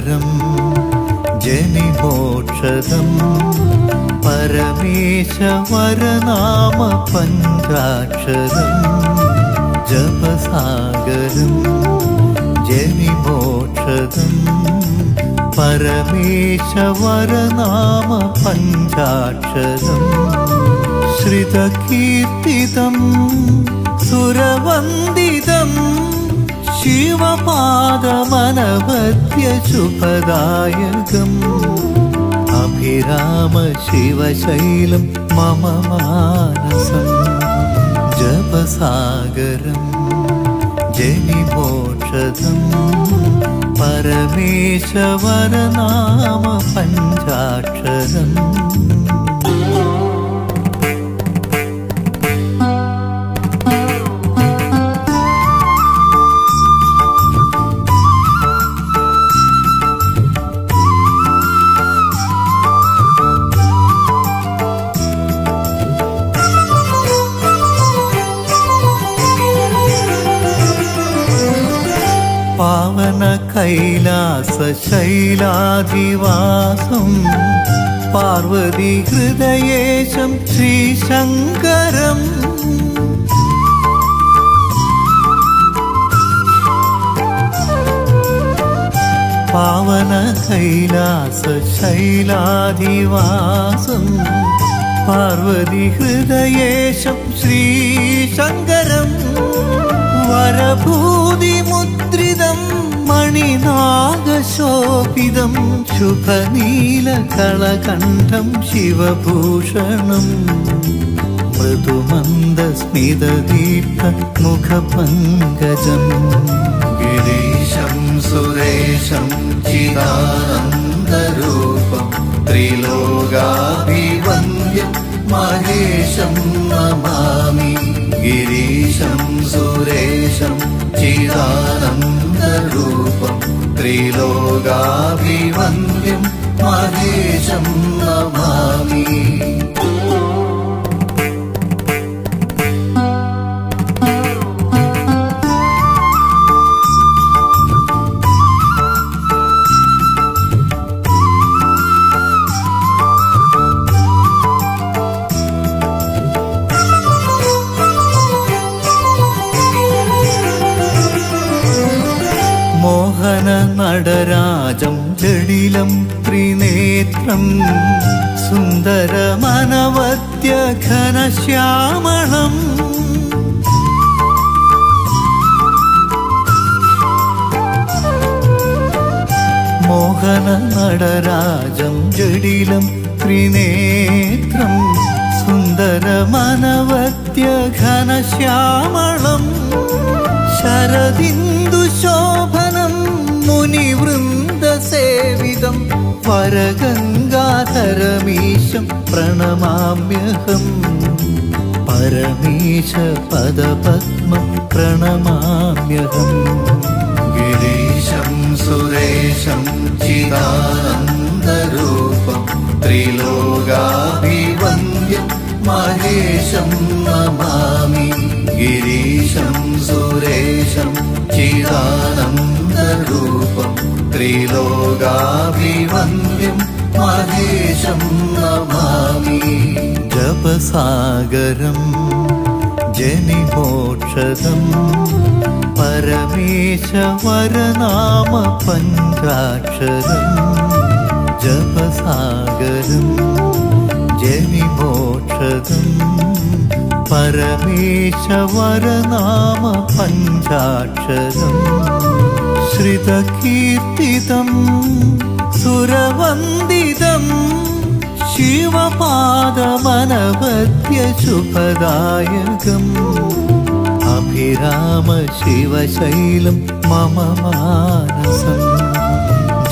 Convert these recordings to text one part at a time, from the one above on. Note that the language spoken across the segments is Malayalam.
परं जनिमोक्षदं नाम पञ्चाक्षरम् जपसागरम् जनिमोक्षदम् परमेशवरनाम पञ्चाक्षरम् श्रितकीर्तितं सुरवन्दितम् शिवपादमनमध्यशुभगायकम् अभिराम शिवशैलं मम मानसं जपसागरं जनिमोक्षं परमेश्वरनाम पञ्चाक्षरम् കൈലാസ ശൈലാധിവാസം പാർവതി ഹൃദയേശം ശ്രീശങ്കരം. പാവന കൈലാസ ശൈലാധിവാസം പാർവതി ഹൃദയേശം ശ്രീശങ്കരം. വരഭൂതിമുദ്രിതം निगशोपितं क्षुभनीलकलकण्ठं शिवभूषणम् मृदुमन्दस्मितदीप्तमुखपङ्कजम् गिरीशं सुरेशं चिदानन्दरूपं त्रिलोगाभिवन्द्य महेशं नमामि। गिरीशं सुरेशम् चिदानन्दरूपं त्रिलोगाभिवन्द्यम् आदेशं नमामि। ത്രിനേത്രം സുന്ദരമനവദ്യ ഘനശ്യാമളം. മോഹന നടരാജം ജടിലം ത്രിനേത്രം സുന്ദരമനവദ്യ ഘനശ്യാമളം. ശരദിന്ദുശോഭനം മുനിവൃന്ദസേവിതം പരഗംഗാധരമീശം പ്രണമാമ്യഹം. പരമീശ പദപത്മ പ്രണമാമ്യഹം. ഗിരീശം സുരേശം ചിദാനന്ദരൂപം. ത്രിലോകാഭിവന്ദ്യം മഹേശം നമാമി. ഗിരീശം സുരേശം ചിദാനന്ദരൂപം. लोगाभिं मादेशं नमामि। जपसागरं जनिमोक्षदं परमेशवरनाम पञ्चाक्षरं जपसागरं जनिमोक्षदम् परमेशवरनाम पञ्चाक्षरम् श्रितकीर्तितं सुरवन्दितं शिवपादमनपद्युपदायकम् अभिरामशिवशैलं मम मानसं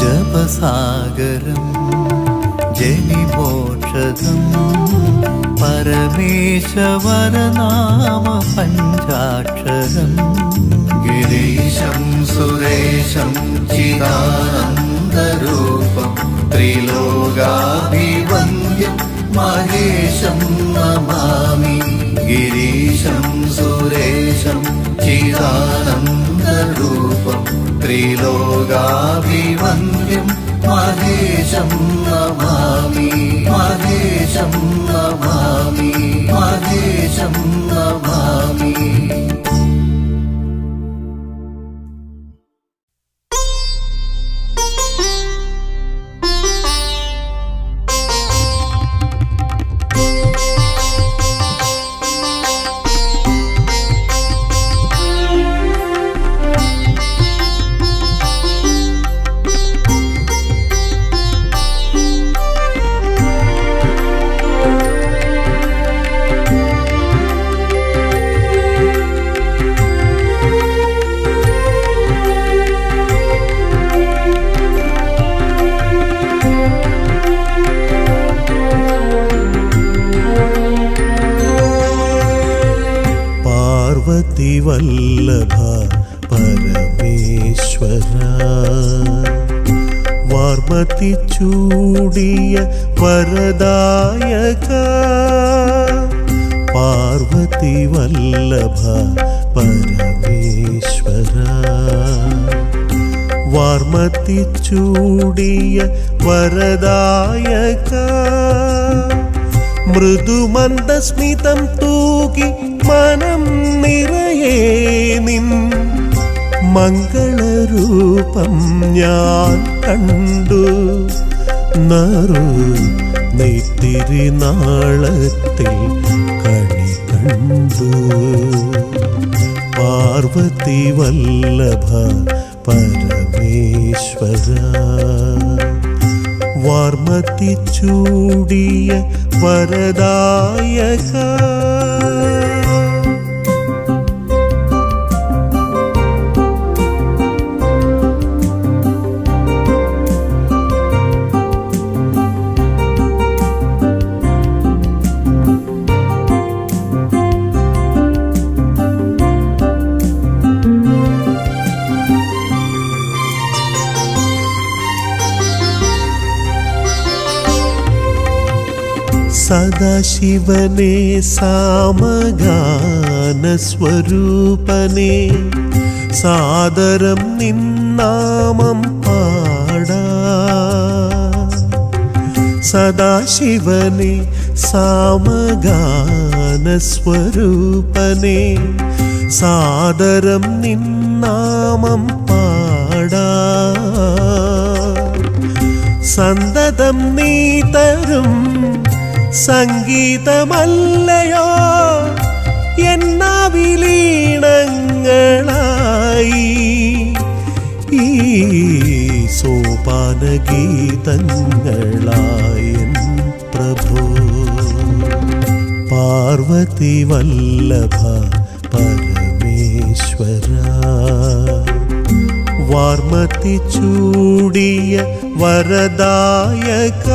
जपसागरं जनिमोक्षदम्। परमेशवरनाम पञ्चाक्षरम् गिरीशं सुरेशं चिदानन्दरूपं त्रिलोगाभिवन्द्यं महेशं नमामि। गिरीशं सुरेशं चिदानन्दरूपं त्रिलोगाभिवन्द्यं महेशं नमामि। माशम् ल्लभ परमेश्वरा। वार्मति वारमतीचूडीय परदायक पार्वतीवल्लभा परमेश्वरा। वार्मति वारमतीचूडीय वरदायक। मृदुमन्दस्मितं तूगि മനം നിറയെ നിൻ മംഗളരൂപം ഞാൻ കണ്ടു. നറു നെയ്ത്തിരിനാളത്തിൽ കണി കണ്ടു. പാർവതി വല്ലഭ പരമേശ്വര വാർമത്തി ചൂടിയ വരദായക സദാശിവനെ സാമഗാനസ്വരൂപനെ സാദരം നിന്നാമം പാടാ. സദാശിവനെ സാമഗാനസ്വരൂപനെ സാദരം നിന്നാമം പാടാ. സന്തതം നീ തരും സംഗീതമല്ലയോ? എന്നാവിലീണങ്ങളായി ഈ സോപാനഗീതങ്ങളായ പ്രഭു. പാർവതി വല്ലഭ പരമേശ്വര. വാർമതി ചൂടിയ വരദായക.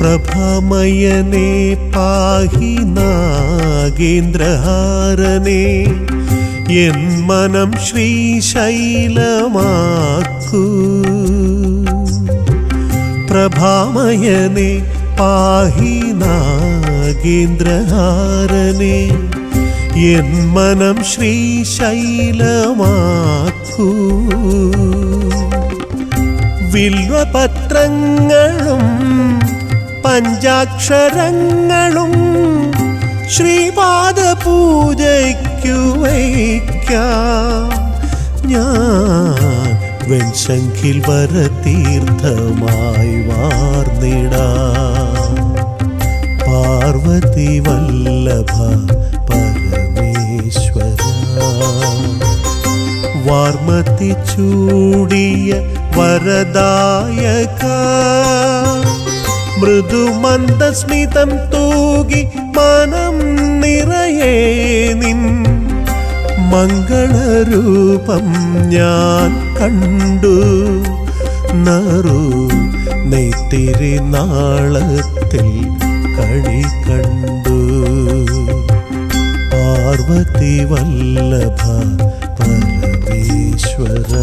പ്രഭമയനെ പാഹി നാഗേന്ദ്രഹാരനെ എൻ മനം ശ്രീശൈലമാക്കൂ പ്രഭാമയനെ പാഹി നാഗേന്ദ്രഹാരനെ എൻ മനം ശ്രീശൈലമാക്കൂ വിൽവപത്രങ്ങളും പഞ്ചാക്ഷരങ്ങളും ശ്രീപാദ പൂജയ്ക്കു വയ്ക്കാം. ഞാൻ വെൺശംഖിൽ വരതീർത്ഥമായി വാർന്നിടാം. പാർവതി വല്ലഭ പരമേശ്വര. വാർമതി ചൂടിയ വരദായക മൃദുമന്ദസ്മിതം തൂകി മനം നിറയെ നിൻ മംഗളരൂപം ഞാൻ കണ്ടു. നറു നെയ്ത്തിരി നാളത്തിൽ കണി കണ്ടു. പാർവതി വല്ലഭ പരമേശ്വര.